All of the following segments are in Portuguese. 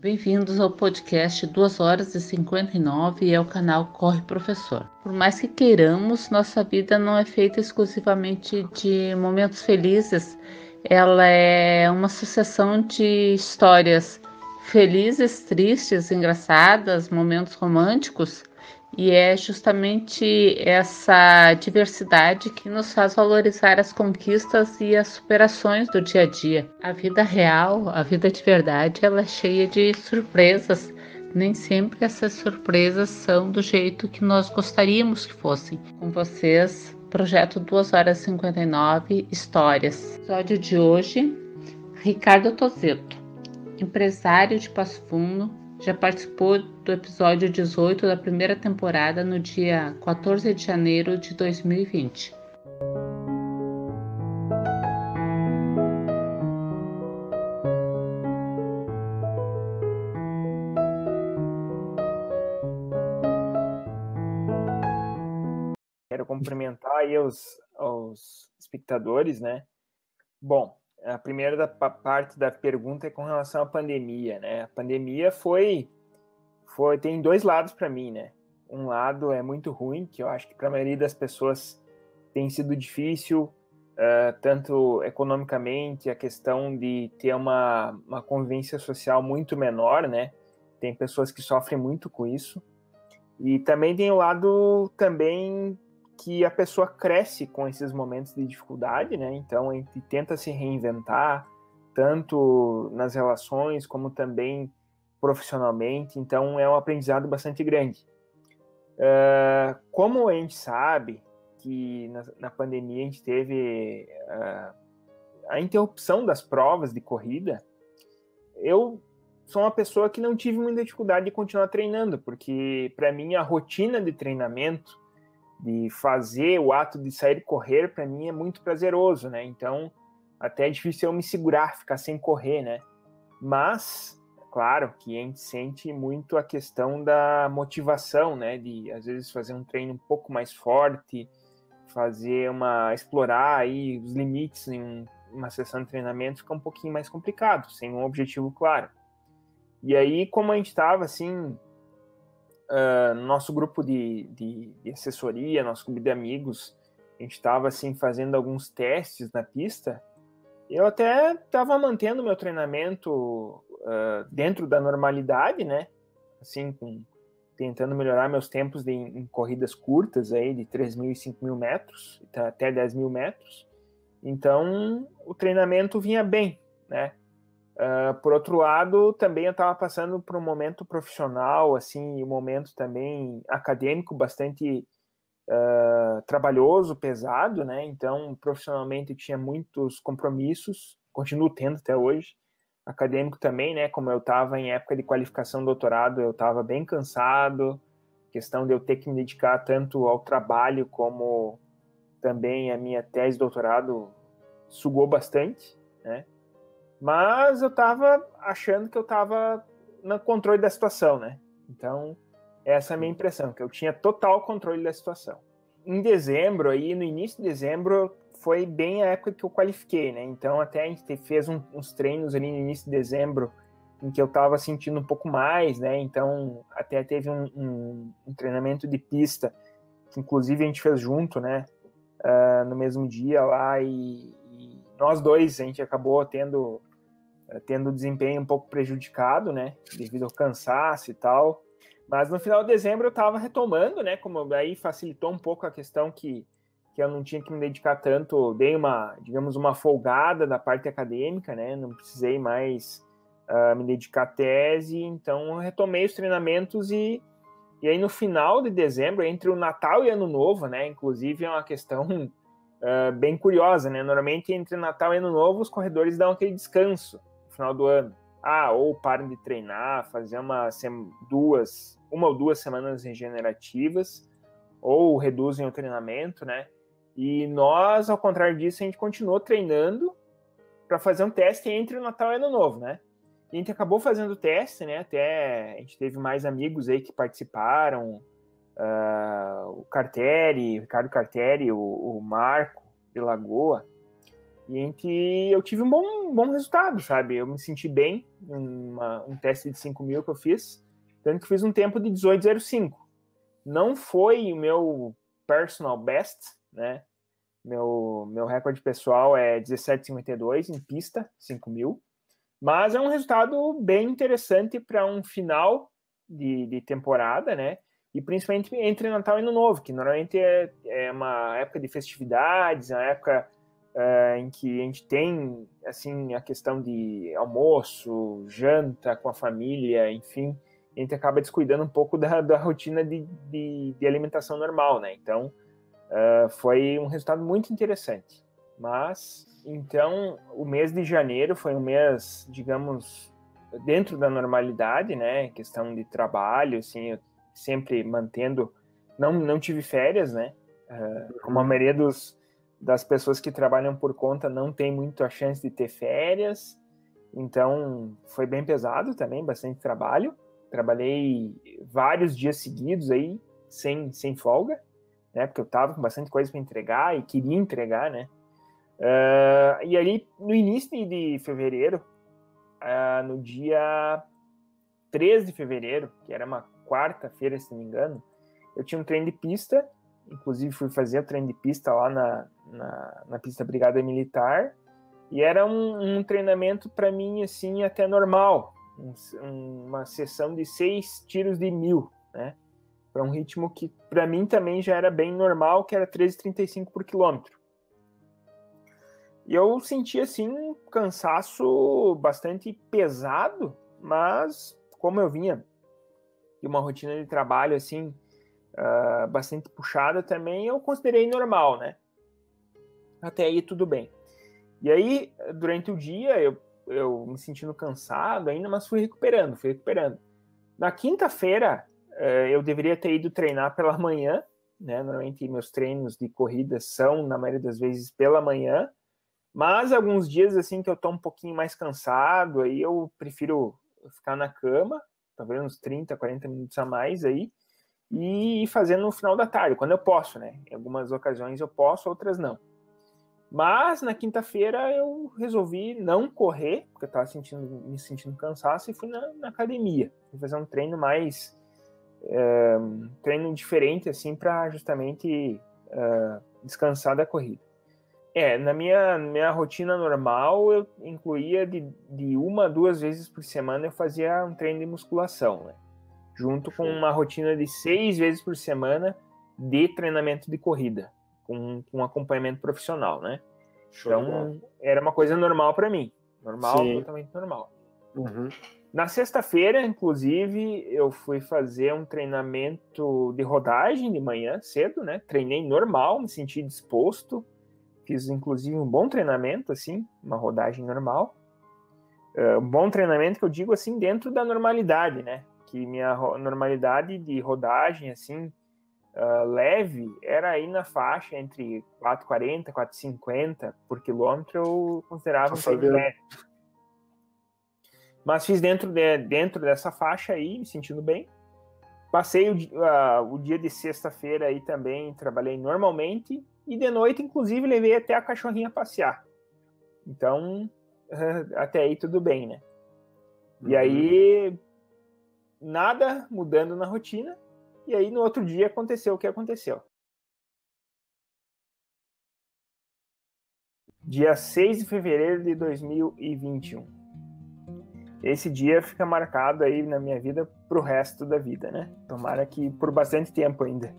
Bem-vindos ao podcast 2 horas e 59 e é o canal Corre Professor. Por mais que queiramos, nossa vida não é feita exclusivamente de momentos felizes, ela é uma sucessão de histórias felizes, tristes, engraçadas, momentos românticos e é justamente essa diversidade que nos faz valorizar as conquistas e as superações do dia a dia. A vida real, a vida de verdade, ela é cheia de surpresas. Nem sempre essas surpresas são do jeito que nós gostaríamos que fossem. Com vocês, projeto 2 horas e 59 histórias. Episódio de hoje, Ricardo Tozeto, empresário de Passo Fundo, já participou do episódio 18 da primeira temporada no dia 14 de janeiro de 2020. Quero cumprimentar aí os, os espectadores, né? Bom, a primeira da, parte da pergunta é com relação à pandemia, né? A pandemia foi, foi tem dois lados para mim, né? Um lado é muito ruim, que eu acho que para a maioria das pessoas tem sido difícil, uh, tanto economicamente, a questão de ter uma, uma convivência social muito menor, né? Tem pessoas que sofrem muito com isso. E também tem o lado também que a pessoa cresce com esses momentos de dificuldade, né? Então gente tenta se reinventar, tanto nas relações como também profissionalmente. Então é um aprendizado bastante grande. Uh, como a gente sabe que na, na pandemia a gente teve uh, a interrupção das provas de corrida, eu sou uma pessoa que não tive muita dificuldade de continuar treinando, porque para mim a rotina de treinamento de fazer o ato de sair correr, para mim é muito prazeroso, né? Então, até é difícil eu me segurar, ficar sem correr, né? Mas, claro que a gente sente muito a questão da motivação, né? De, às vezes, fazer um treino um pouco mais forte, fazer uma... explorar aí os limites em uma sessão de treinamento fica um pouquinho mais complicado, sem um objetivo claro. E aí, como a gente estava, assim, uh, nosso grupo de, de, de, assessoria, nosso grupo de amigos, a gente estava assim fazendo alguns testes na pista. Eu até estava mantendo meu treinamento uh, dentro da normalidade, né? Assim, com, tentando melhorar meus tempos de, em corridas curtas aí de 3 mil e 5 mil metros, até 10 mil metros. Então, o treinamento vinha bem, né? Uh, por outro lado, também eu estava passando por um momento profissional, assim, um momento também acadêmico bastante uh, trabalhoso, pesado, né? Então, profissionalmente, tinha muitos compromissos, continuo tendo até hoje. Acadêmico também, né? Como eu estava em época de qualificação do doutorado, eu estava bem cansado. Questão de eu ter que me dedicar tanto ao trabalho como também a minha tese de doutorado sugou bastante, né? Mas eu estava achando que eu estava no controle da situação, né? Então, essa é a minha impressão, que eu tinha total controle da situação. Em dezembro, aí, no início de dezembro, foi bem a época que eu qualifiquei, né? Então, até a gente fez um, uns treinos ali no início de dezembro, em que eu estava sentindo um pouco mais, né? Então, até teve um, um, um, treinamento de pista, que inclusive a gente fez junto, né? Uh, no mesmo dia lá, e, e, nós dois, a gente acabou tendo tendo o desempenho um pouco prejudicado, né, devido ao cansaço e tal. Mas no final de dezembro eu estava retomando, né, como aí facilitou um pouco a questão que, que eu não tinha que me dedicar tanto, dei uma, digamos, uma folgada da parte acadêmica, né, não precisei mais uh, me dedicar à tese, então eu retomei os treinamentos e, e aí no final de dezembro, entre o Natal e Ano Novo, né, inclusive é uma questão uh, bem curiosa, né, normalmente entre Natal e Ano Novo os corredores dão aquele descanso, final do ano. Ah, ou param de treinar, fazer uma, duas, uma ou duas semanas regenerativas, ou reduzem o treinamento, né? E nós, ao contrário disso, a gente continuou treinando para fazer um teste entre o Natal e o Ano Novo, né? E a gente acabou fazendo o teste, né? Até a gente teve mais amigos aí que participaram, uh, o Carteri, o Ricardo Carteri, o, o Marco de Lagoa, E entre, eu tive um bom, bom resultado, sabe? Eu me senti bem em um teste de 5 mil que eu fiz, tanto que fiz um tempo de 18,05. Não foi o meu personal best, né? Meu, meu recorde pessoal é 17,52 em pista, 5 mil. Mas é um resultado bem interessante para um final de, de temporada, né? E principalmente entre Natal e Ano Novo, que normalmente é, é uma época de festividades, uma época é, em que a gente tem assim a questão de almoço, janta com a família, enfim, a gente acaba descuidando um pouco da, da rotina de, de, de, alimentação normal, né? Então uh, foi um resultado muito interessante. Mas então o mês de janeiro foi um mês, digamos, dentro da normalidade, né? Questão de trabalho, assim, eu sempre mantendo, não não tive férias, né? Uh, como a maioria dos das pessoas que trabalham por conta não tem muito a chance de ter férias, então foi bem pesado também, bastante trabalho. Trabalhei vários dias seguidos aí, sem, sem folga, né? Porque eu tava com bastante coisa para entregar e queria entregar, né? Uh, e ali no início de fevereiro, uh, no dia 13 de fevereiro, que era uma quarta-feira, se não me engano, eu tinha um treino de pista inclusive fui fazer o treino de pista lá na, na, na pista Brigada Militar, e era um, um treinamento para mim, assim, até normal, um, uma sessão de seis tiros de mil, né, para um ritmo que para mim também já era bem normal, que era 13,35 por quilômetro. E eu senti, assim, um cansaço bastante pesado, mas como eu vinha de uma rotina de trabalho, assim, uh, bastante puxada também, eu considerei normal, né? Até aí tudo bem. E aí, durante o dia, eu, eu me sentindo cansado ainda, mas fui recuperando, fui recuperando. Na quinta-feira, uh, eu deveria ter ido treinar pela manhã, né? Normalmente meus treinos de corrida são, na maioria das vezes, pela manhã, mas alguns dias assim que eu tô um pouquinho mais cansado, aí eu prefiro ficar na cama, talvez uns 30, 40 minutos a mais aí, e fazendo no final da tarde, quando eu posso, né? Em algumas ocasiões eu posso, outras não. Mas na quinta-feira eu resolvi não correr, porque eu estava sentindo, me sentindo cansaço, e fui na, na academia. Fui fazer um treino mais. É, um treino diferente, assim, para justamente é, descansar da corrida. É, na minha, minha rotina normal, eu incluía de, de uma, duas vezes por semana eu fazia um treino de musculação, né? Junto com uma rotina de seis vezes por semana de treinamento de corrida, com, com acompanhamento profissional, né? Show então, era uma coisa normal para mim. Normal, Sim. totalmente normal. Uhum. Na sexta-feira, inclusive, eu fui fazer um treinamento de rodagem de manhã, cedo, né? Treinei normal, me senti disposto. Fiz, inclusive, um bom treinamento, assim, uma rodagem normal. Uh, um bom treinamento que eu digo, assim, dentro da normalidade, né? Que minha normalidade de rodagem, assim, uh, leve, era aí na faixa entre 4,40 e 4,50 por quilômetro, eu considerava um leve. Mas fiz dentro, de, dentro dessa faixa aí, me sentindo bem. Passei o, uh, o dia de sexta-feira aí também, trabalhei normalmente, e de noite, inclusive, levei até a cachorrinha passear. Então, até aí tudo bem, né? E uhum. aí, nada mudando na rotina, e aí no outro dia aconteceu o que aconteceu. Dia 6 de fevereiro de 2021. Esse dia fica marcado aí na minha vida pro resto da vida, né? Tomara que por bastante tempo ainda.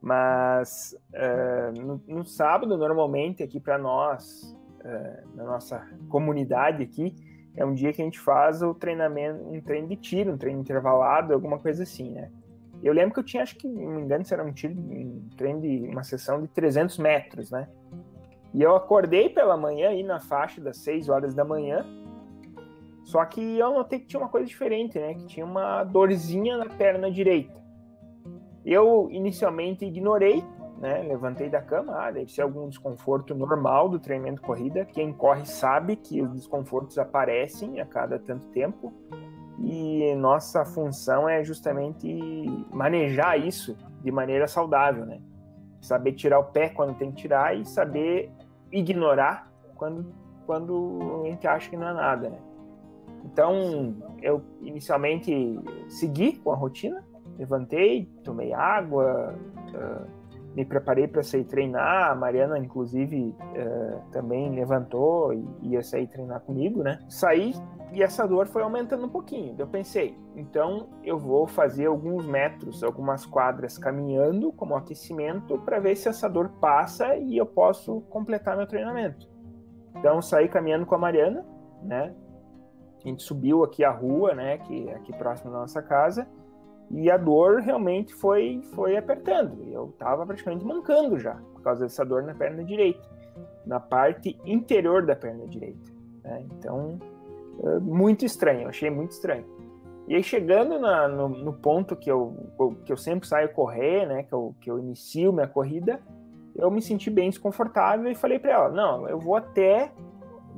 Mas uh, no, no, sábado, normalmente, aqui para nós, uh, na nossa comunidade aqui, é um dia que a gente faz o treinamento, um treino de tiro, um treino intervalado, alguma coisa assim, né? Eu lembro que eu tinha, acho que, não me engano, se era um tiro, um treino de uma sessão de 300 metros, né? E eu acordei pela manhã aí na faixa das 6 horas da manhã, só que eu notei que tinha uma coisa diferente, né? Que tinha uma dorzinha na perna direita. Eu inicialmente ignorei, né? Levantei da cama, ah, deve ser algum desconforto normal do treinamento corrida. Quem corre sabe que os desconfortos aparecem a cada tanto tempo. E nossa função é justamente manejar isso de maneira saudável, né? Saber tirar o pé quando tem que tirar e saber ignorar quando, quando a gente acha que não é nada, né? Então, eu inicialmente segui com a rotina, levantei, tomei água, uh, me preparei para sair treinar. A Mariana, inclusive, uh, também levantou e ia sair treinar comigo, né? Saí e essa dor foi aumentando um pouquinho. Eu pensei, então eu vou fazer alguns metros, algumas quadras caminhando como aquecimento para ver se essa dor passa e eu posso completar meu treinamento. Então saí caminhando com a Mariana, né? A gente subiu aqui a rua, né? Que é aqui próximo da nossa casa e a dor realmente foi foi apertando. Eu estava praticamente mancando já por causa dessa dor na perna direita, na parte interior da perna direita. Né? Então é muito estranho, achei muito estranho. E aí chegando na, no, no, ponto que eu, que eu sempre saio correr, né, que eu, que eu inicio minha corrida, eu me senti bem desconfortável e falei para ela, não, eu vou até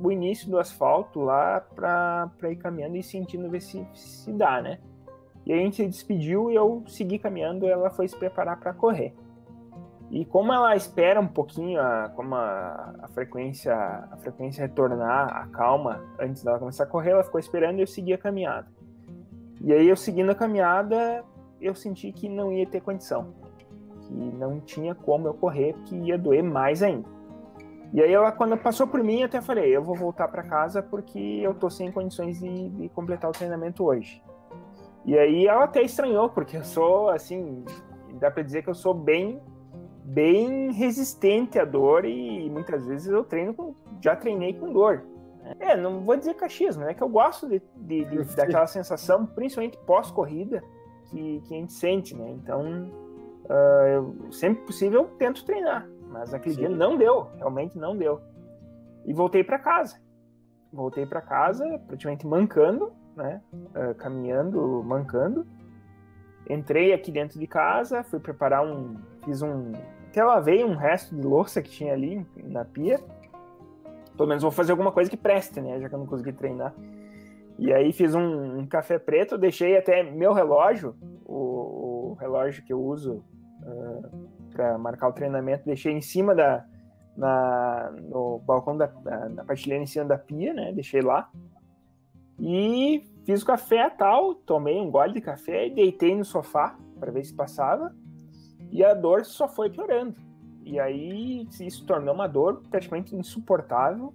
o início do asfalto lá para ir caminhando e sentindo ver se, se dá, né? E a gente se despediu e eu segui caminhando, ela foi se preparar para correr. E como ela espera um pouquinho, a, como a, a, frequência a frequência retornar, a calma, antes dela começar a correr, ela ficou esperando e eu segui a caminhada. E aí eu seguindo a caminhada, eu senti que não ia ter condição, que não tinha como eu correr, que ia doer mais ainda. E aí ela, quando passou por mim, até falei, eu vou voltar para casa porque eu tô sem condições de, de completar o treinamento hoje. E aí ela até estranhou, porque eu sou, assim, dá para dizer que eu sou bem bem resistente à dor e muitas vezes eu treino com, já treinei com dor. É, não vou dizer cachismo, né? Que eu gosto de, de, de daquela sensação, principalmente pós-corrida, que, que a gente sente, né? Então, uh, eu, sempre possível, eu tento treinar, mas naquele Sim. dia não deu, realmente não deu. E voltei para casa. Voltei para casa, praticamente mancando, né? Uh, caminhando, mancando. Entrei aqui dentro de casa, fui preparar um. Fiz um. Até lavei um resto de louça que tinha ali na pia. Pelo menos vou fazer alguma coisa que preste, né? Já que eu não consegui treinar. E aí fiz um, um café preto, deixei até meu relógio, o, o relógio que eu uso uh, ah, para marcar o treinamento, deixei em cima da. Na, no balcão da, da, da em cima da pia, né? Deixei lá. E fiz o café tal, tomei um gole de café e deitei no sofá para ver se passava. E a dor só foi piorando. E aí isso tornou uma dor praticamente insuportável.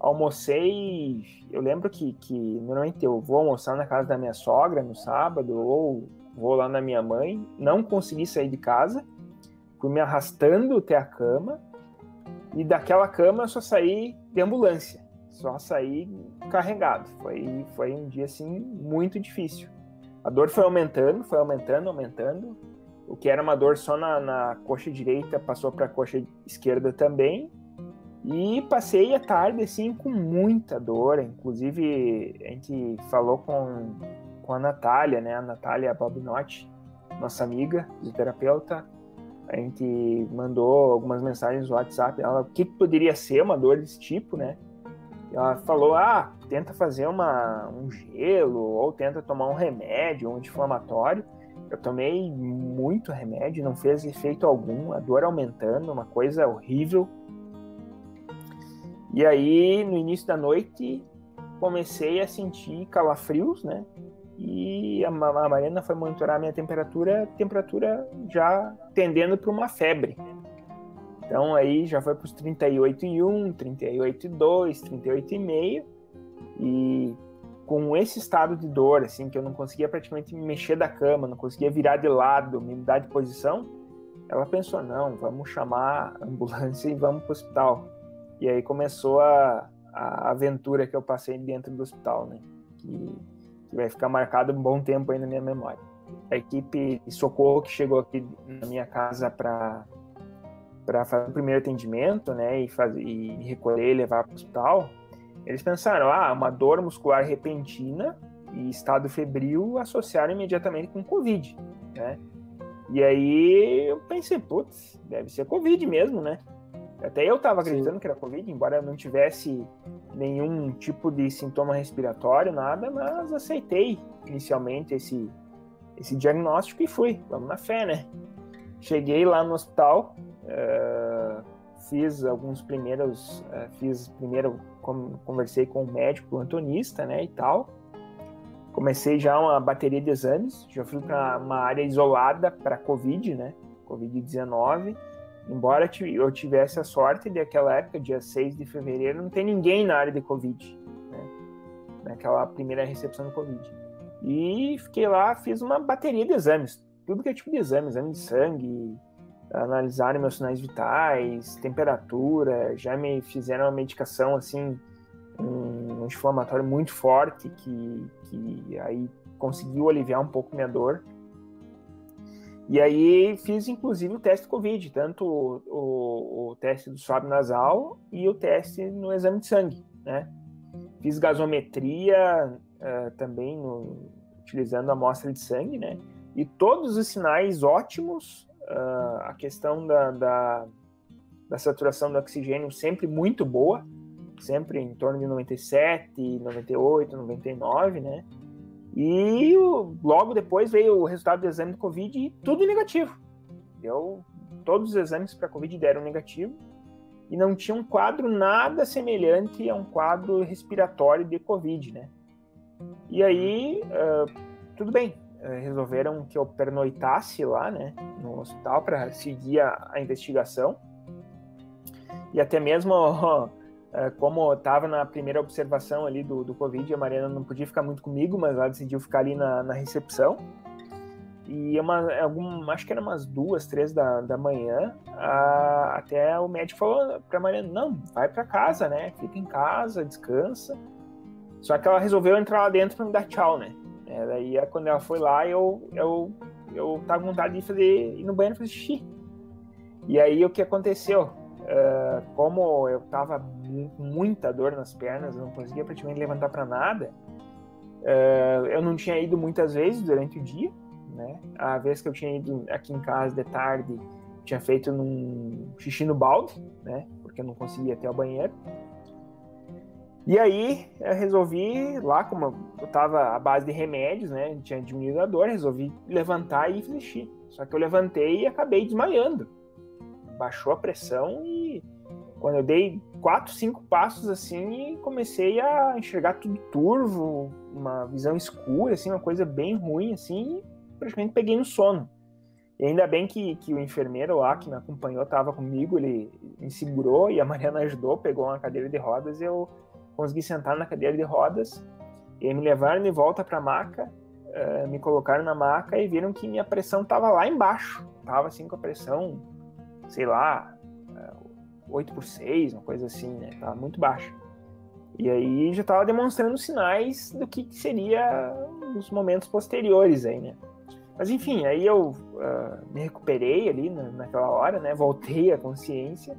Almocei, eu lembro que, que normalmente eu vou almoçar na casa da minha sogra no sábado ou vou lá na minha mãe, não consegui sair de casa, fui me arrastando até a cama e daquela cama eu só saí de ambulância só saí carregado. Foi, foi um dia assim muito difícil. A dor foi aumentando, foi aumentando, aumentando. O que era uma dor só na, na coxa direita passou para a coxa esquerda também. E passei a tarde assim com muita dor. Inclusive, a gente falou com, com a Natália, né? A Natália Bobinotti, nossa amiga, fisioterapeuta. A gente mandou algumas mensagens no WhatsApp. Ela, o que poderia ser uma dor desse tipo, né? Ela falou: ah, tenta fazer uma, um gelo ou tenta tomar um remédio, um anti-inflamatório. Eu tomei muito remédio, não fez efeito algum, a dor aumentando, uma coisa horrível. E aí, no início da noite, comecei a sentir calafrios, né? E a, a Mariana foi monitorar a minha temperatura, temperatura já tendendo para uma febre. Então aí já foi para os 38,1, 38,2, 38,5 e com esse estado de dor, assim, que eu não conseguia praticamente me mexer da cama, não conseguia virar de lado, me mudar de posição, ela pensou, não, vamos chamar a ambulância e vamos para o hospital. E aí começou a, a aventura que eu passei dentro do hospital, né? Que, que vai ficar marcado um bom tempo aí na minha memória. A equipe de socorro que chegou aqui na minha casa para para fazer o primeiro atendimento, né, e, fazer, e recolher e levar para o hospital, eles pensaram, ah, uma dor muscular repentina e estado febril associaram imediatamente com Covid, né? E aí eu pensei, putz, deve ser Covid mesmo, né? Até eu estava acreditando Sim. que era Covid, embora eu não tivesse nenhum tipo de sintoma respiratório, nada, mas aceitei inicialmente esse, esse diagnóstico e fui, vamos na fé, né? Cheguei lá no hospital, Uh, fiz alguns primeiros, uh, fiz primeiro conversei com o médico antonista, né, e tal. Comecei já uma bateria de exames, já fui para uma área isolada para COVID, né, COVID-19. Embora eu tivesse a sorte de aquela época, dia 6 de fevereiro, não tem ninguém na área de COVID, né, naquela primeira recepção do COVID. E fiquei lá, fiz uma bateria de exames, tudo que é tipo de exame, exame de sangue, analisaram meus sinais vitais, temperatura, já me fizeram uma medicação assim, um anti-inflamatório muito forte que, que aí conseguiu aliviar um pouco minha dor. E aí fiz inclusive o teste Covid, tanto o, o, o teste do swab nasal e o teste no exame de sangue, né? Fiz gasometria uh, também no, utilizando a amostra de sangue, né? E todos os sinais ótimos, uh, a questão da, da, da, saturação do oxigênio sempre muito boa, sempre em torno de 97, 98, 99, né? E logo depois veio o resultado do exame de Covid e tudo negativo. Deu, todos os exames para Covid deram negativo e não tinha um quadro nada semelhante a um quadro respiratório de Covid, né? E aí, uh, tudo bem, resolveram que eu pernoitasse lá, né, no hospital para seguir a, a, investigação. E até mesmo, uh, como estava na primeira observação ali do, do Covid, a Mariana não podia ficar muito comigo, mas ela decidiu ficar ali na, na recepção. E uma, algum, acho que era umas duas, três da, da manhã, até o médico falou para Mariana, não, vai para casa, né? Fica em casa, descansa. Só que ela resolveu entrar lá dentro para me dar tchau, né? É, daí quando ela foi lá, eu, eu, eu tava com vontade de fazer, ir no banheiro fazer xixi. E aí o que aconteceu? Uh, como eu tava com muita dor nas pernas, eu não conseguia praticamente levantar para nada, uh, eu não tinha ido muitas vezes durante o dia, né? A vez que eu tinha ido aqui em casa de tarde, tinha feito num xixi no balde, né? Porque eu não conseguia até o banheiro. E aí eu resolvi, lá como eu tava à base de remédios, né? Tinha diminuído a dor, resolvi levantar e desistir. Só que eu levantei e acabei desmaiando. Baixou a pressão e quando eu dei quatro, cinco passos assim, comecei a enxergar tudo turvo, uma visão escura, assim, uma coisa bem ruim, assim, e praticamente peguei no sono. E ainda bem que, que o enfermeiro lá que me acompanhou estava comigo, ele me segurou e a Mariana ajudou, pegou uma cadeira de rodas e eu consegui sentar na cadeira de rodas e me levaram de volta para a maca, uh, me colocaram na maca e viram que minha pressão estava lá embaixo. Tava assim com a pressão, sei lá, uh, eh, 8 por 6, uma coisa assim, né? Tava muito baixa. E aí já estava demonstrando sinais do que, que seria os momentos posteriores aí, né? Mas enfim, aí eu uh, me recuperei ali na, naquela hora, né? Voltei à consciência,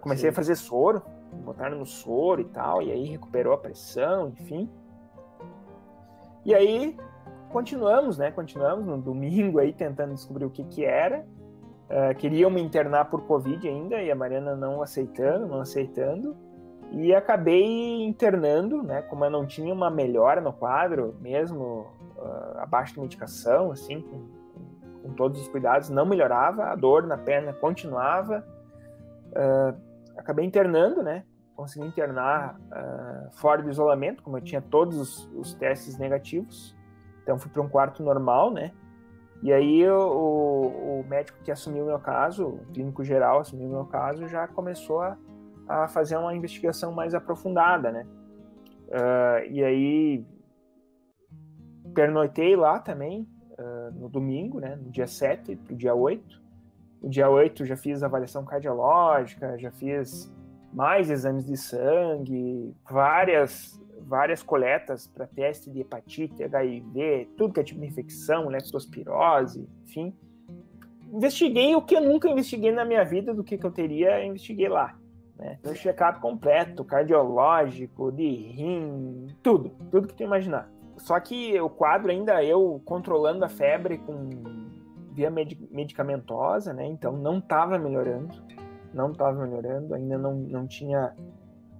comecei Sim. a fazer soro, botaram no soro e tal, e aí recuperou a pressão, enfim. E aí continuamos, né? Continuamos no domingo aí tentando descobrir o que que era. Uh, queriam me internar por Covid ainda, e a Mariana não aceitando, não aceitando. E acabei internando, né? Como eu não tinha uma melhora no quadro, mesmo uh, abaixo de medicação, assim, com, com, todos os cuidados, não melhorava, a dor na perna continuava. Uh, acabei internando, né? Consegui internar uh, fora do isolamento, como eu tinha todos os, os testes negativos. Então fui para um quarto normal, né? E aí o, o, médico que assumiu o meu caso, o clínico geral assumiu o meu caso, já começou a, a fazer uma investigação mais aprofundada, né? Uh, e aí pernoitei lá também, uh, no domingo, né? No dia 7 para o dia 8. No dia 8 já fiz avaliação cardiológica, já fiz mais exames de sangue, várias várias coletas para teste de hepatite, HIV, tudo que é tipo de infecção, leptospirose, enfim. Investiguei o que eu nunca investiguei na minha vida, do que, que eu teria, investiguei lá. Né? Um check-up completo, cardiológico, de rim, tudo, tudo que tu imaginar. Só que o quadro ainda eu controlando a febre com via medicamentosa, né? Então não estava melhorando, não estava melhorando, ainda não, não tinha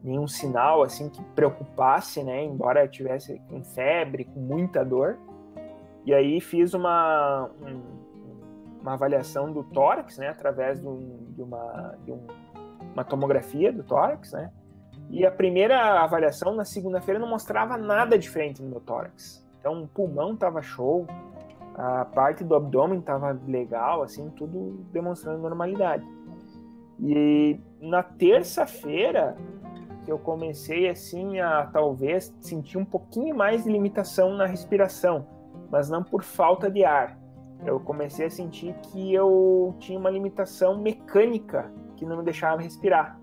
nenhum sinal assim que preocupasse, né? Embora eu tivesse com febre, com muita dor. E aí fiz uma, um, uma avaliação do tórax, né? Através de, um, de, uma, de um uma tomografia do tórax, né? E a primeira avaliação na segunda-feira não mostrava nada diferente no meu tórax. Então, o pulmão estava show, a parte do abdômen estava legal, assim, tudo demonstrando normalidade. E na terça-feira que eu comecei assim a talvez sentir um pouquinho mais de limitação na respiração, mas não por falta de ar. Eu comecei a sentir que eu tinha uma limitação mecânica que não me deixava respirar.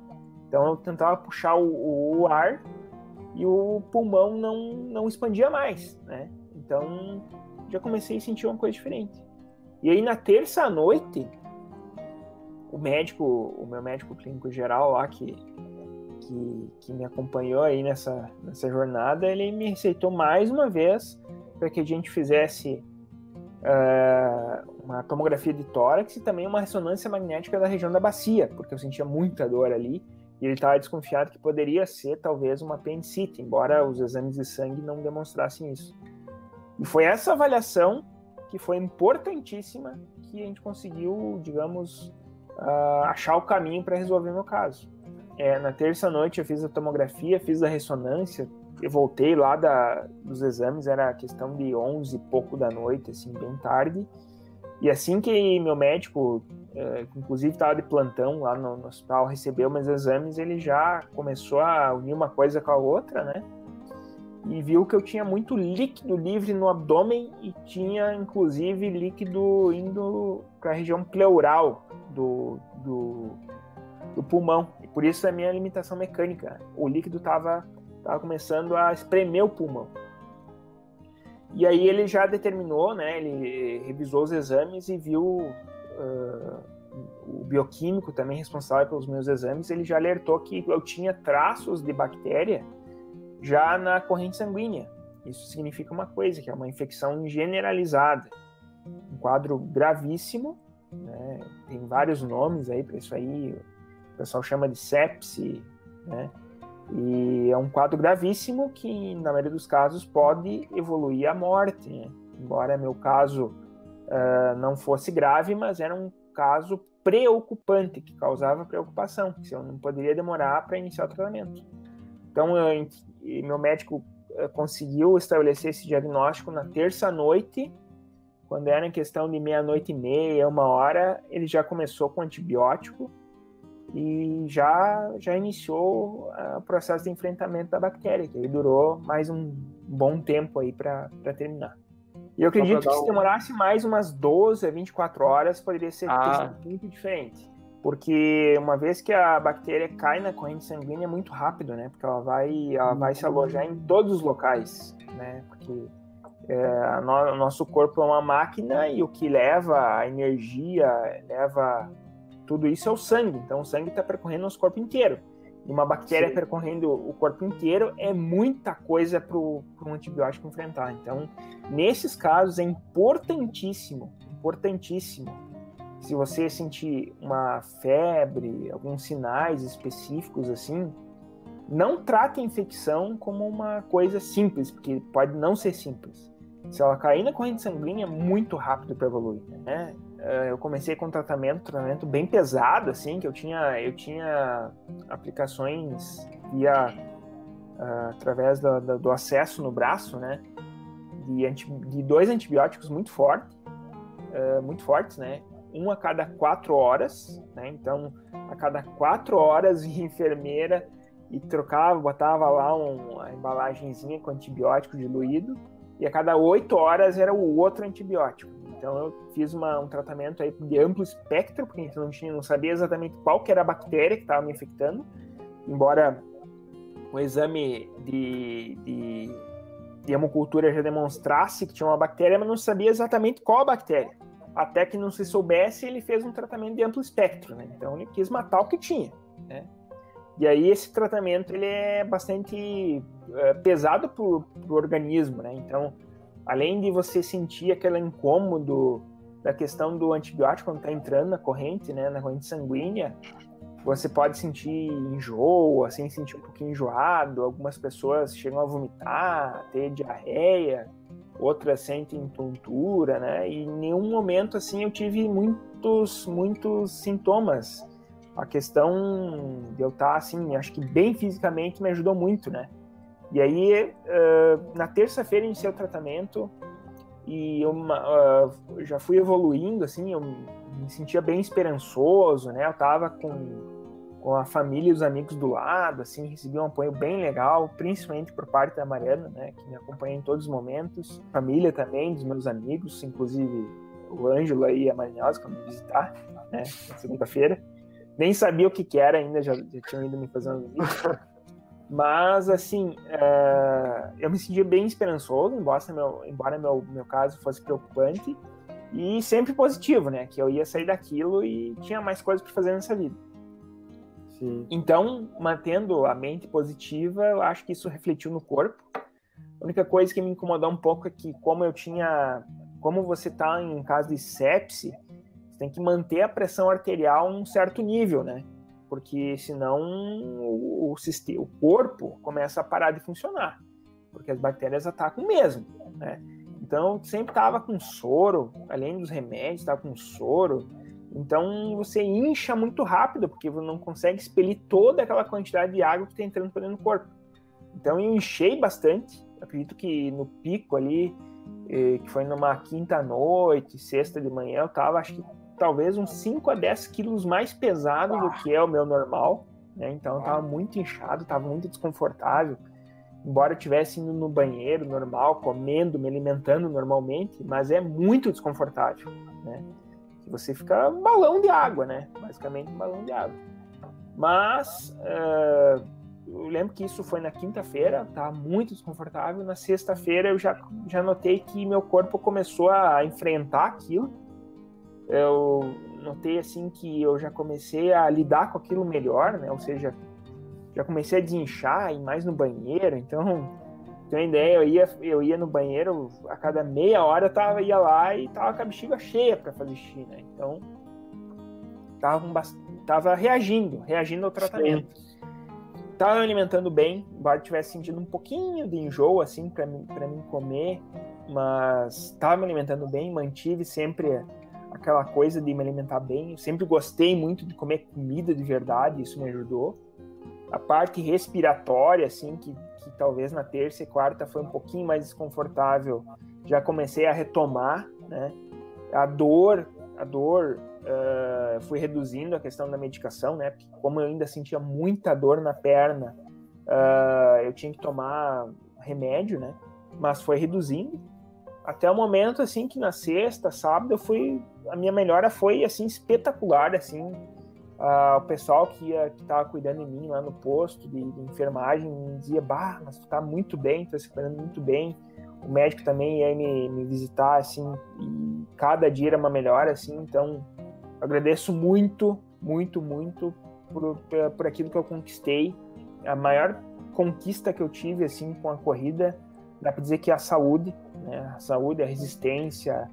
Então eu tentava puxar o, o ar e o pulmão não, não expandia mais, né? Então já comecei a sentir uma coisa diferente. E aí na terça noite, o médico, o meu médico clínico geral lá que, que, que me acompanhou aí nessa, nessa jornada, ele me receitou mais uma vez para que a gente fizesse uh, uma tomografia de tórax e também uma ressonância magnética da região da bacia, porque eu sentia muita dor ali e ele estava desconfiado que poderia ser talvez uma apendicite, embora os exames de sangue não demonstrassem isso. E foi essa avaliação que foi importantíssima que a gente conseguiu, digamos, uh, achar o caminho para resolver meu caso. É, na terça noite eu fiz a tomografia, fiz a ressonância, eu voltei lá da, dos exames, era questão de 11 e pouco da noite, assim, bem tarde. E assim que meu médico, é, inclusive estava de plantão lá no, no, hospital, recebeu meus exames, ele já começou a unir uma coisa com a outra, né? E viu que eu tinha muito líquido livre no abdômen e tinha inclusive líquido indo para a região pleural do, do, do pulmão. E por isso a minha limitação mecânica. O líquido estava estava começando a espremer o pulmão. E aí ele já determinou, né? Ele revisou os exames e viu uh, o bioquímico também responsável pelos meus exames. Ele já alertou que eu tinha traços de bactéria já na corrente sanguínea. Isso significa uma coisa, que é uma infecção generalizada, um quadro gravíssimo. Né? Tem vários nomes aí para isso aí. O pessoal chama de sepse, né? E é um quadro gravíssimo que, na maioria dos casos, pode evoluir à morte. Né? Embora meu caso uh, não fosse grave, mas era um caso preocupante, que causava preocupação, que eu não poderia demorar para iniciar o tratamento. Então, eu, meu médico uh, conseguiu estabelecer esse diagnóstico na terça-noite, quando era em questão de meia-noite e meia, uma hora, ele já começou com antibiótico, e já, já iniciou ah, o processo de enfrentamento da bactéria, que aí durou mais um bom tempo aí para terminar. E eu acredito que se demorasse mais umas 12 a 24 horas, poderia ser ah. muito diferente. Porque uma vez que a bactéria cai na corrente sanguínea é muito rápido, né? Porque ela vai, ela vai se alojar em todos os locais, né? Porque é, no, o nosso corpo é uma máquina e o que leva a energia, leva tudo isso é o sangue. Então, o sangue está percorrendo nosso corpo inteiro. E uma bactéria Sim. percorrendo o corpo inteiro é muita coisa para um antibiótico enfrentar. Então, nesses casos, é importantíssimo, importantíssimo, se você sentir uma febre, alguns sinais específicos assim, não trate a infecção como uma coisa simples, porque pode não ser simples. Se ela cair na corrente sanguínea, é muito rápido para evoluir, né? Eh, eu comecei com tratamento, tratamento bem pesado, assim, que eu tinha, eu tinha aplicações via uh, através do, do, do, acesso no braço, né, de, anti, de dois antibióticos muito fortes, uh, muito fortes, né, um a cada quatro horas, né, então a cada quatro horas a enfermeira e trocava, botava lá um, uma embalagenzinha com antibiótico diluído e a cada oito horas era o outro antibiótico. Então eu fiz uma, um tratamento aí de amplo espectro, porque a gente não, tinha, não sabia exatamente qual que era a bactéria que estava me infectando, embora o exame de, de, de hemocultura já demonstrasse que tinha uma bactéria, mas não sabia exatamente qual a bactéria. Até que não se soubesse, ele fez um tratamento de amplo espectro, né? Então ele quis matar o que tinha, né? E aí esse tratamento ele é bastante é, pesado para o organismo, né? Então além de você sentir aquele incômodo da questão do antibiótico quando está entrando na corrente, né, na corrente sanguínea, você pode sentir enjoo, assim, sentir um pouquinho enjoado. Algumas pessoas chegam a vomitar, ter diarreia, outras sentem tontura, né? E em nenhum momento, assim, eu tive muitos, muitos sintomas a questão de eu estar, assim, acho que bem fisicamente me ajudou muito, né? E aí, uh, na terça-feira, iniciei o tratamento e eu uh, já fui evoluindo, assim, eu me sentia bem esperançoso, né? Eu tava com com a família e os amigos do lado, assim, recebi um apoio bem legal, principalmente por parte da Mariana, né, que me acompanha em todos os momentos, família também, dos meus amigos, inclusive o Ângelo e a Marinhosa, que me visitar, né, na segunda-feira. Nem sabia o que, que era ainda, já, já tinham ido me fazer uma visita. Mas, assim, uh, eu me sentia bem esperançoso, embora meu, embora meu, meu caso fosse preocupante, e sempre positivo, né? Que eu ia sair daquilo e tinha mais coisas para fazer nessa vida. Sim. Então, mantendo a mente positiva, eu acho que isso refletiu no corpo. A única coisa que me incomodou um pouco é que, como eu tinha. Como você está em caso de sepse, tem que manter a pressão arterial em um certo nível, né? Porque senão o, o, corpo começa a parar de funcionar. Porque as bactérias atacam mesmo, né? Então, sempre estava com soro, além dos remédios, estava com soro então você incha muito rápido, porque você não consegue expelir toda aquela quantidade de água que está entrando por dentro do corpo. Então eu enchei bastante, acredito que no pico ali, eh, que foi numa quinta noite, sexta de manhã, eu estava acho que talvez uns 5 a 10 quilos mais pesado do que é o meu normal, né? Então eu estava muito inchado, estava muito desconfortável. Embora eu estivesse indo no banheiro normal, comendo, me alimentando normalmente, mas é muito desconfortável, né? Você fica um balão de água, né? Basicamente um balão de água. Mas uh, eu lembro que isso foi na quinta-feira, tá muito desconfortável. Na sexta-feira eu já, já notei que meu corpo começou a enfrentar aquilo. Eu notei assim que eu já comecei a lidar com aquilo melhor, né? Ou seja, já comecei a desinchar, ir mais no banheiro. Então tem uma ideia, eu ia, eu ia no banheiro, a cada meia hora eu tava, ia lá e tava com a bexiga cheia para fazer xixi, né? Então, tava, tava reagindo, reagindo ao tratamento. Sim. Tava me alimentando bem, embora tivesse sentindo um pouquinho de enjoo, assim, para mim, pra mim comer, mas tava me alimentando bem, mantive sempre aquela coisa de me alimentar bem. Eu sempre gostei muito de comer comida de verdade, isso me ajudou. A parte respiratória, assim, que que talvez na terça e quarta foi um pouquinho mais desconfortável, já comecei a retomar, né? A dor, a dor, uh, fui reduzindo a questão da medicação, né? Porque como eu ainda sentia muita dor na perna, uh, eu tinha que tomar remédio, né? Mas foi reduzindo até o momento assim que na sexta, sábado, eu fui a minha melhora foi assim espetacular, assim Uh, o pessoal que ia, que estava cuidando de mim lá no posto de, de, enfermagem me dizia, bah, mas tu tá muito bem, tu tá se cuidando muito bem. O médico também ia me, me visitar, assim, e cada dia era uma melhora, assim, então agradeço muito, muito, muito por, por aquilo que eu conquistei. A maior conquista que eu tive, assim, com a corrida, dá para dizer que é a saúde, né? A saúde, a resistência,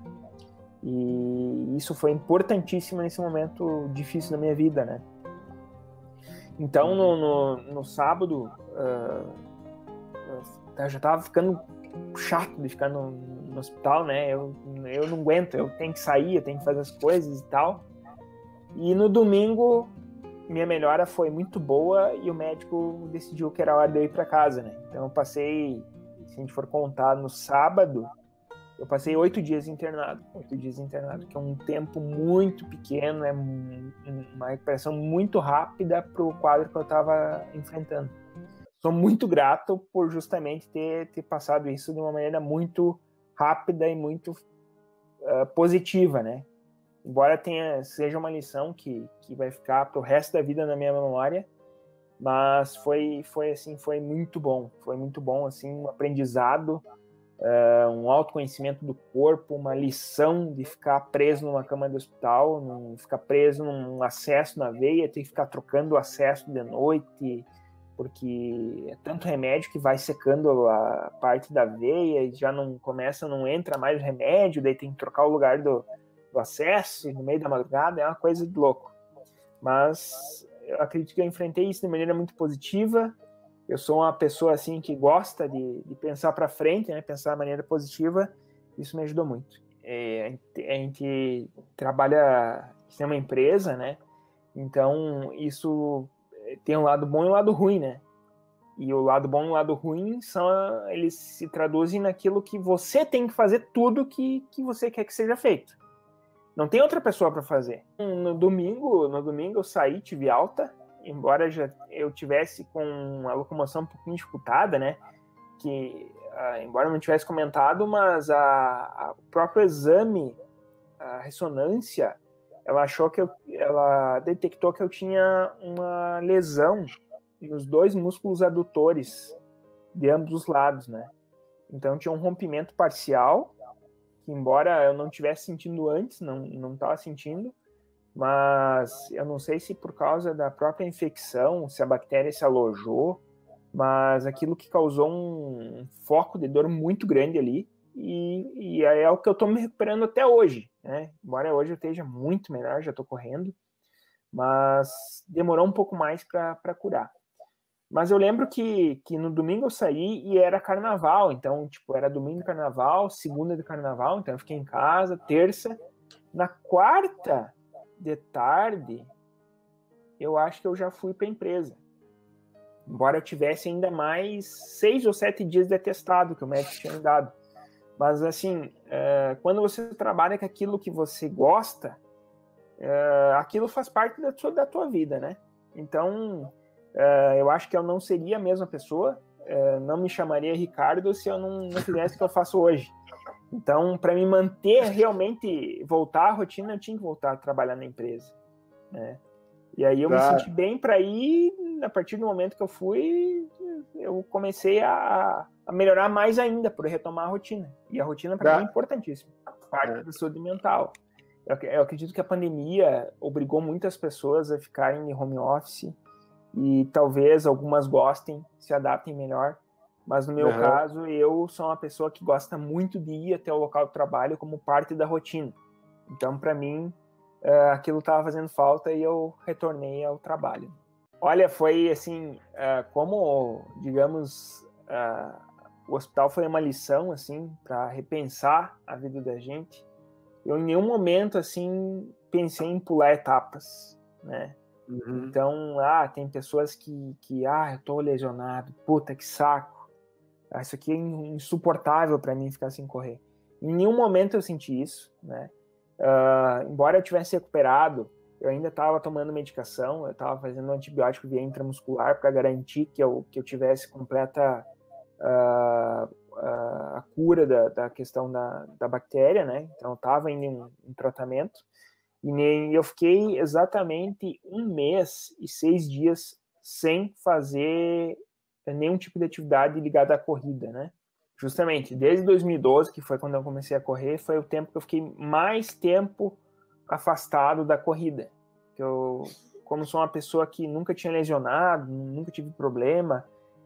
e isso foi importantíssimo nesse momento difícil da minha vida, né? Então, no, no, no sábado, uh, eu já tava ficando chato de ficar no, no, hospital, né? Eu, eu não aguento, eu tenho que sair, eu tenho que fazer as coisas e tal. E no domingo, minha melhora foi muito boa e o médico decidiu que era hora de eu ir para casa, né? Então, eu passei, se a gente for contar, no sábado, eu passei oito dias internado, oito dias internado, que é um tempo muito pequeno, é uma recuperação muito rápida para o quadro que eu estava enfrentando. Sou muito grato por justamente ter, ter passado isso de uma maneira muito rápida e muito uh, positiva, né? Embora tenha seja uma lição que, que vai ficar para o resto da vida na minha memória, mas foi foi assim foi muito bom, foi muito bom assim um aprendizado uh, um autoconhecimento do corpo, uma lição de ficar preso numa cama de hospital, não ficar preso num acesso na veia, ter que ficar trocando o acesso de noite, porque é tanto remédio que vai secando a parte da veia e já não começa, não entra mais o remédio, daí tem que trocar o lugar do, do acesso no meio da madrugada, é uma coisa de louco. Mas eu acredito que eu enfrentei isso de maneira muito positiva, eu sou uma pessoa assim que gosta de, de pensar para frente, né, pensar de maneira positiva, isso me ajudou muito. É, a gente trabalha, tem uma empresa, né, Então, isso eh, tem um lado bom e um lado ruim, né? E o lado bom e o lado ruim são eles se traduzem naquilo que você tem que fazer tudo que, que você quer que seja feito. Não tem outra pessoa para fazer. No domingo, no domingo eu saí, tive alta, embora já eu tivesse com a locomoção um pouquinho dificultada, né? Que uh, embora não tivesse comentado, mas a, a próprio exame, a ressonância, ela achou que eu, ela detectou que eu tinha uma lesão nos dois músculos adutores de ambos os lados, né? Então tinha um rompimento parcial que embora eu não tivesse sentindo antes, não não estava sentindo, mas eu não sei se por causa da própria infecção, se a bactéria se alojou, mas aquilo que causou um foco de dor muito grande ali, e, e é o que eu estou me recuperando até hoje, né? Embora hoje eu esteja muito melhor, já estou correndo, mas demorou um pouco mais para curar. Mas eu lembro que, que no domingo eu saí e era carnaval, então, tipo, era domingo de carnaval, segunda de carnaval, então eu fiquei em casa, terça. Na quarta de tarde, eu acho que eu já fui para a empresa. Embora eu tivesse ainda mais seis ou sete dias de atestado que o médico tinha me dado. Mas, assim, é, quando você trabalha com aquilo que você gosta, é, aquilo faz parte da tua, da tua vida, né? Então, Uh, eu acho que eu não seria a mesma pessoa, uh, não me chamaria Ricardo se eu não, não fizesse o que eu faço hoje. Então, para me manter realmente, voltar à rotina, eu tinha que voltar a trabalhar na empresa. Né? E aí eu claro. me senti bem para ir, a partir do momento que eu fui, eu comecei a, a melhorar mais ainda, por retomar a rotina. E a rotina para mim é importantíssima, parte é. da saúde mental. Eu, eu acredito que a pandemia obrigou muitas pessoas a ficarem em home office, e talvez algumas gostem, se adaptem melhor. Mas no meu uhum. caso, eu sou uma pessoa que gosta muito de ir até o local do trabalho como parte da rotina. Então, para mim, uh, aquilo estava fazendo falta e eu retornei ao trabalho. Olha, foi assim, uh, como, digamos, uh, o hospital foi uma lição, assim, para repensar a vida da gente. Eu em nenhum momento, assim, pensei em pular etapas, né? Uhum. Então, ah, tem pessoas que, que, ah, eu tô lesionado, puta que saco. Ah, isso aqui é insuportável para mim ficar sem correr. Em nenhum momento eu senti isso, né? Uh, embora eu tivesse recuperado, eu ainda estava tomando medicação, eu estava fazendo um antibiótico via intramuscular para garantir que eu, que eu tivesse completa uh, uh, a cura da, da questão da, da bactéria, né? Então eu estava em, em tratamento. E nem eu fiquei exatamente um mês e seis dias sem fazer nenhum tipo de atividade ligada à corrida, né? Justamente, desde 2012, que foi quando eu comecei a correr, foi o tempo que eu fiquei mais tempo afastado da corrida. Eu, como sou uma pessoa que nunca tinha lesionado, nunca tive problema,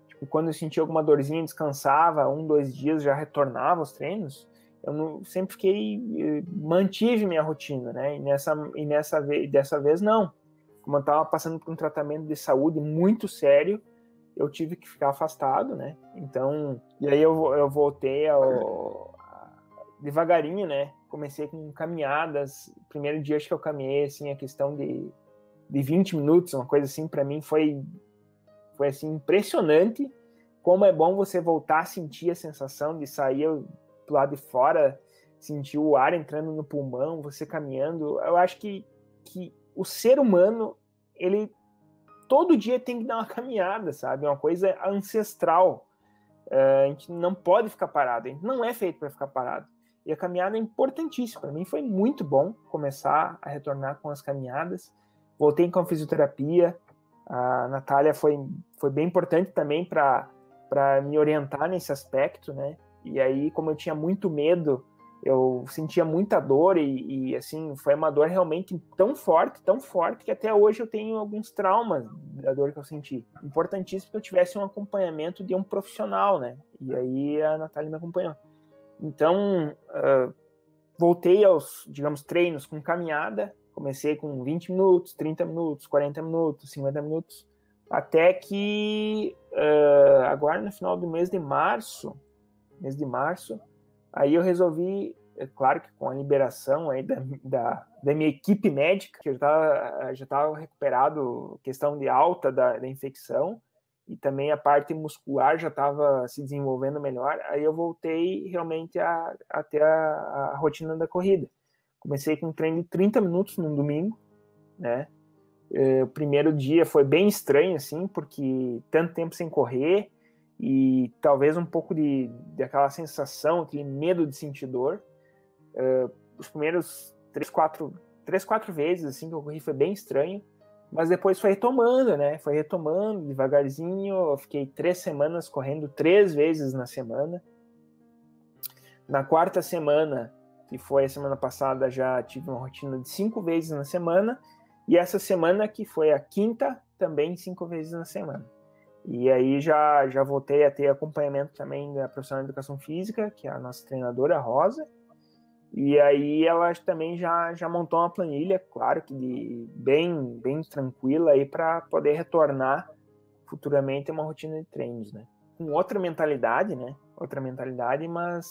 tipo, quando eu sentia alguma dorzinha, descansava, um, dois dias já retornava aos treinos, eu sempre fiquei eh, mantive minha rotina, né? E nessa e nessa vez dessa vez não. Como eu estava passando por um tratamento de saúde muito sério, eu tive que ficar afastado, né? Então, e aí eu, eu voltei ao, devagarinho, né? Comecei com caminhadas. Primeiro dia acho que eu caminhei assim a questão de de 20 minutos, uma coisa assim para mim foi foi assim impressionante como é bom você voltar a sentir a sensação de sair do lado de fora, sentir o ar entrando no pulmão, você caminhando. Eu acho que, que o ser humano, ele todo dia tem que dar uma caminhada, sabe? É uma coisa ancestral. Uh, a gente não pode ficar parado, a gente não é feito para ficar parado. E a caminhada é importantíssima. Para mim foi muito bom começar a retornar com as caminhadas. Voltei com a fisioterapia. A Natália foi, foi bem importante também para me orientar nesse aspecto, né? E aí, como eu tinha muito medo, eu sentia muita dor e, e, assim, foi uma dor realmente tão forte, tão forte, que até hoje eu tenho alguns traumas da dor que eu senti. Importantíssimo que eu tivesse um acompanhamento de um profissional, né? E aí a Natália me acompanhou. Então, uh, voltei aos, digamos, treinos com caminhada, comecei com 20 minutos, 30 minutos, 40 minutos, 50 minutos, até que uh, agora no final do mês de março, mês de março. Aí eu resolvi é claro que com a liberação aí da, da, da minha equipe médica, que já estava já tava recuperado questão de alta da, da infecção, e também a parte muscular já estava se desenvolvendo melhor, aí eu voltei realmente a, a ter a, a, rotina da corrida. Comecei com um treino de 30 minutos no domingo, né? É, o primeiro dia foi bem estranho, assim, porque tanto tempo sem correr e talvez um pouco de, de aquela sensação, aquele medo de sentir dor. É, os primeiros três, quatro, três, quatro vezes, assim, que eu corri foi bem estranho mas depois foi retomando, né? Foi retomando devagarzinho. Eu fiquei três semanas correndo três vezes na semana. Na quarta semana, que foi a semana passada, já tive uma rotina de cinco vezes na semana. E essa semana, que foi a quinta, também cinco vezes na semana. E aí já, já voltei a ter acompanhamento também da profissional de educação física, que é a nossa treinadora, Rosa. E aí ela também já, já montou uma planilha, claro que de, bem, bem tranquila aí para poder retornar futuramente uma rotina de treinos, né? Com outra mentalidade, né? Outra mentalidade, mas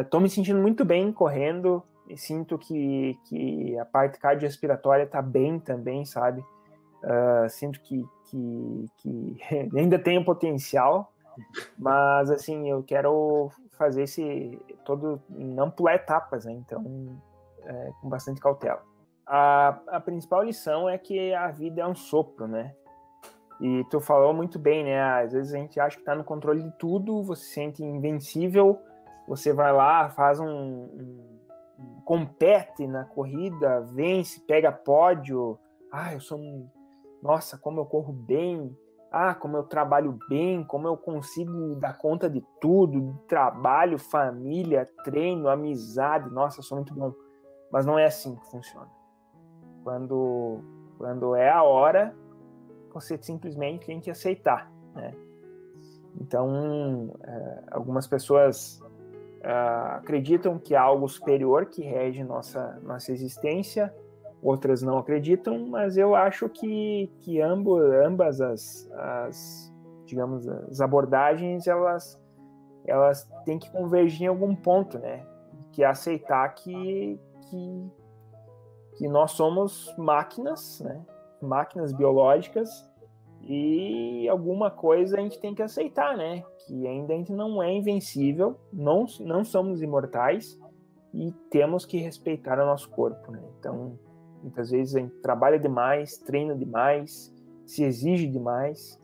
estou é, me sentindo muito bem correndo e sinto que, que a parte cardiorrespiratória está bem também, sabe? Uh, sinto que, que, que ainda tenho potencial, mas assim, eu quero fazer esse todo, não pular etapas, né? Então, é, com bastante cautela. A, a principal lição é que a vida é um sopro, né? E tu falou muito bem, né? Às vezes a gente acha que tá no controle de tudo, você se sente invencível, você vai lá, faz um, um compete na corrida, vence, pega pódio. Ah, eu sou um, nossa, como eu corro bem, ah, como eu trabalho bem, como eu consigo dar conta de tudo, trabalho, família, treino, amizade, nossa, sou muito bom. Mas não é assim que funciona. Quando, quando é a hora, você simplesmente tem que aceitar, né? Então, é, algumas pessoas é, acreditam que há algo superior que rege nossa, nossa existência, outras não acreditam, mas eu acho que, que ambos, ambas as, as, digamos, as abordagens, elas, elas têm que convergir em algum ponto, né? Que é aceitar que, que, que nós somos máquinas, né? Máquinas biológicas e alguma coisa a gente tem que aceitar, né? Que ainda a gente não é invencível, não, não somos imortais e temos que respeitar o nosso corpo, né? Então, Muitas vezes a gente trabalha demais, treina demais, se exige demais.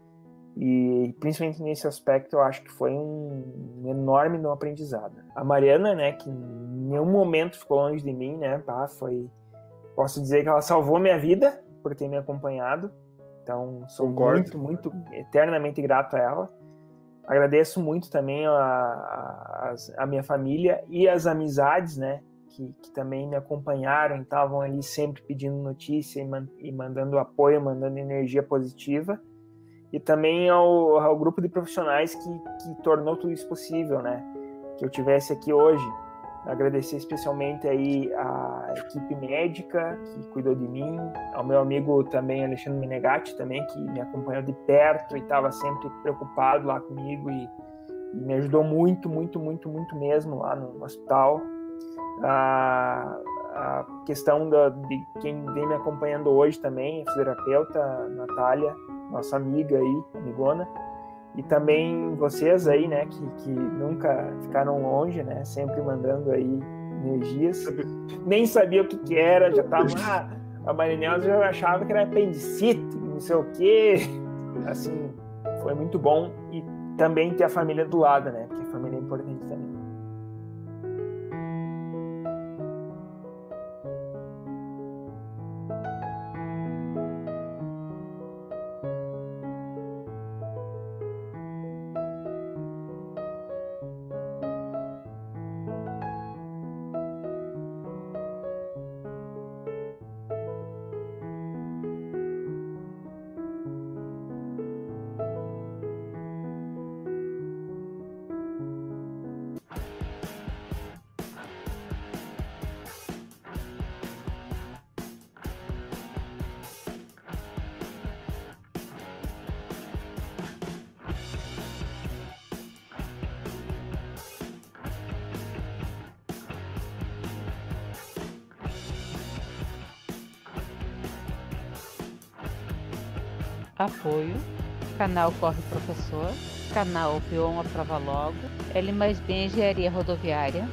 E principalmente nesse aspecto eu acho que foi um enorme no aprendizado. A Mariana, né, que em nenhum momento ficou longe de mim, né, tá, foi posso dizer que ela salvou minha vida por ter me acompanhado. Então, sou Concordo. muito, muito eternamente grato a ela. Agradeço muito também a, a, a minha família e as amizades, né, que, que também me acompanharam estavam ali sempre pedindo notícia e, man, e, mandando apoio, mandando energia positiva. E também ao, ao grupo de profissionais que, que tornou tudo isso possível, né? Que eu tivesse aqui hoje. Agradecer especialmente aí a equipe médica que cuidou de mim, ao meu amigo também Alexandre Menegatti também que me acompanhou de perto e estava sempre preocupado lá comigo e, e me ajudou muito, muito, muito, muito mesmo lá no hospital a, a questão da, de quem vem me acompanhando hoje também, a fisioterapeuta Natália, nossa amiga aí, amigona, e também vocês aí, né, que, que nunca ficaram longe, né, sempre mandando aí energias. Nem sabia o que, que era, já tava, ah, a Marinelza já achava que era apendicite, não sei o quê. Assim, foi muito bom e também ter a família do lado, né, porque Canal Corre Professor, Canal Vion a Prova Logo, L mais B Engenharia Rodoviária,